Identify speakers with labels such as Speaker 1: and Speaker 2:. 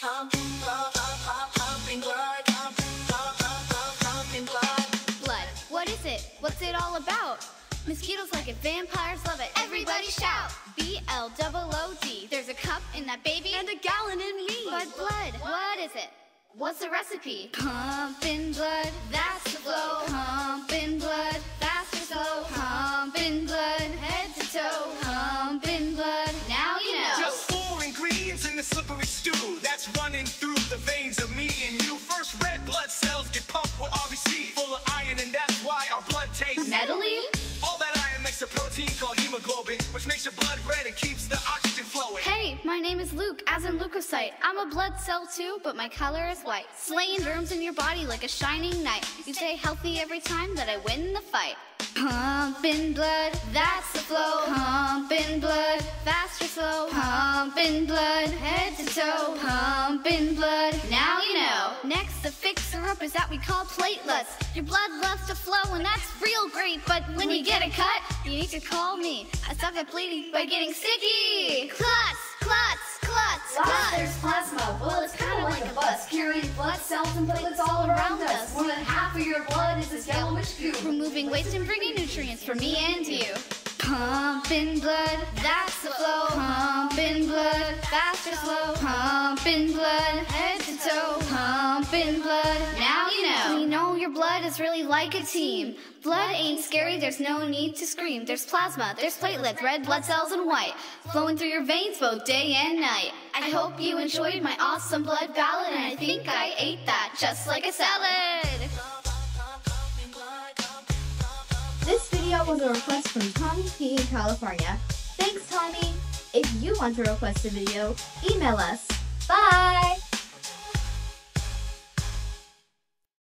Speaker 1: Pumping blood, blood.
Speaker 2: Blood, what is it? What's it all about? Mosquitoes like it, vampires love it. Everybody shout! B L O O D. There's a cup in that baby
Speaker 3: And a gallon in me.
Speaker 2: blood, blood. What is it? What's the recipe? Pumping blood, that's the flow. Pumping blood, fast or slow. Pumping blood,
Speaker 4: that's running through the veins of me and you. First, red blood cells get pumped with RBC, full of iron, and that's why our blood tastes
Speaker 2: Medley?
Speaker 4: All that iron makes a protein called hemoglobin, which makes your blood red and keeps the oxygen flowing.
Speaker 2: Hey, my name is Luke, as in leukocyte. I'm a blood cell too, but my color is white. Slaying germs in your body like a shining knight. You stay healthy every time that I win the fight. Pumping blood, that's Pumping blood, head to toe. Pumping blood, now you know. Next, the fixer up is that we call platelets. Your blood loves to flow, and that's real great. But when you get a cut, you need to call me. I stop that bleeding by getting sticky. Clots, clots, clots, clots.
Speaker 3: there's plasma. Well, it's kind of like a bus, carrying blood cells and platelets all around us. More than half of your blood is this yellowish goo.
Speaker 2: Removing waste and bringing nutrients for me and you. Pumping blood, that's the flow. Pumping blood, slow. Pumping blood, head to toe. Pumping blood, now you know. We know your blood is really like a team. Blood ain't scary, there's no need to scream. There's plasma, there's platelets, red blood cells, and white. Flowing through your veins both day and night. I hope you enjoyed my awesome blood ballad, and I think I ate that just like a salad.
Speaker 5: This video was a request from Tommy P in California. Thanks, Tommy. If you want to request a video, email us. Bye!